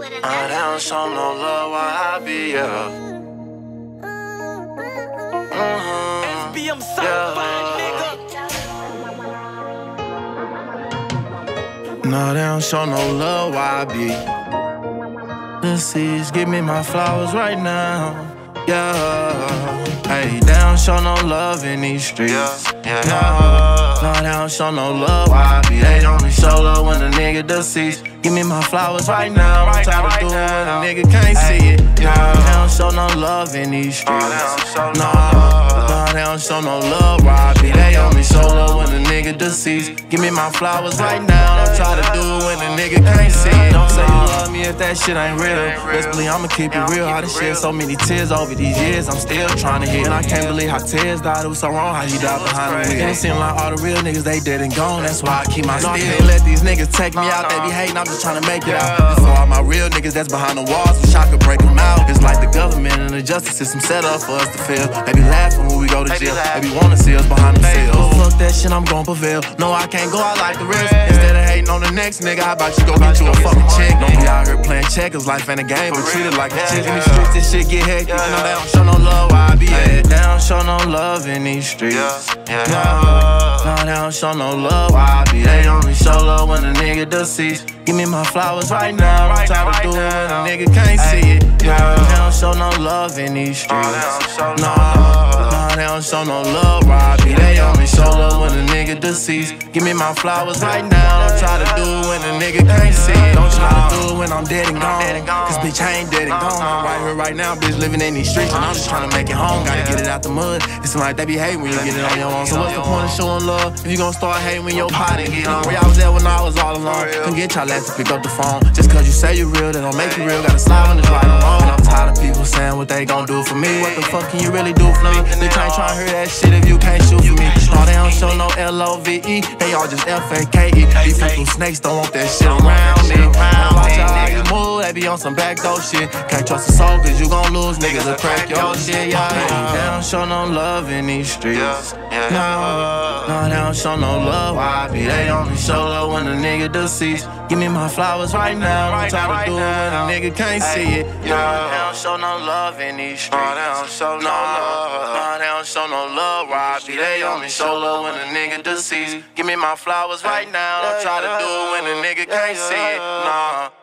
with they don't show no love while I be up. Mhm. SBM certified, nigga. No, they don't show no love while I be. The seas give me my flowers right now. Yeah. Don't show no love in these streets. Yeah, yeah. No, no, they don't show no love while I be. They only show love when a nigga deceased. Give me my flowers right now. I'm tired of doing when a nigga can't see it. No, yeah. they don't show no love in these streets. They don't show no, no love. no, they don't show no love while I be. They only show love when a nigga deceased. Give me my flowers right now. Don't try to do it when a nigga can't see it. Don't say you love me if that shit ain't real. Best believe I'ma keep it real. All this shit, so many tears over these years. I'm still trying to hit. And I can't believe how tears died. It was so wrong how he died behind the wheel. It seem like all the real niggas, they dead and gone. That's why I keep my steel. I can't let these niggas take me out. They be hating, I'm just trying to make it out. Before all my real niggas that's behind the walls, wish I could break them out. It's like the government and the justice system set up for us to fail. They be laughing when we go to jail. They be wanna see us behind the cells. Fuck that shit, I'm gon' prevail. No, I can't go out like the rest. Instead of hating on the next nigga, how about you go get you a fucking check? Don't be out here playing checkers, life ain't a game, but treat it like a chick. In the streets, this shit get hectic. You know they don't show no love where I be at. They don't show no love in these streets. No, no, they don't show no love where I be. They only show love when a nigga deceased. Give me my flowers right now. I'm try to do it when a nigga can't see it. Yeah, they don't show no love in these streets. no No, they don't show no love be. They only show love when a nigga deceased. Give me my flowers right now. Don't try to do it when a nigga can't see it. Don't try to do it when I'm dead and gone. Cause bitch, I ain't dead and uh-huh. gone. I'm right here, right now, bitch, living in these streets. And I'm just trying to make it home. Gotta get it out the mud. It's like they be hating when you get it on your own. So what's the point of showing love if you gon' start hating when your potty get on? Where y'all was at when I was all alone. Come get y'all ass to pick up the phone. Just cause you say you real, that don't make you real. Gotta slide when it's right or wrong. And I'm tired of people saying what they gon' do for me. What the fuck can you really do for me? Bitch, I ain't tryna hear that shit if you can't L-O-V-E. They all just F-A-K-E. These people snakes don't want that shit around me. Watch out how you move. They be on some backdoor shit. Can't trust a soul cause you gon' lose. Niggas will crack your shit, yeah. They don't show no love in these streets. No, no, they don't show no love. Why be? They only show love when a nigga deceased. Give me my flowers right now. I'm try to do it when a nigga can't see it. Yeah, they don't show no love in these streets. Oh, they don't show no love. Be? They only show love when a nigga deceased. Give me my flowers right now. I'm try to do it when a nigga can't see it. Nah.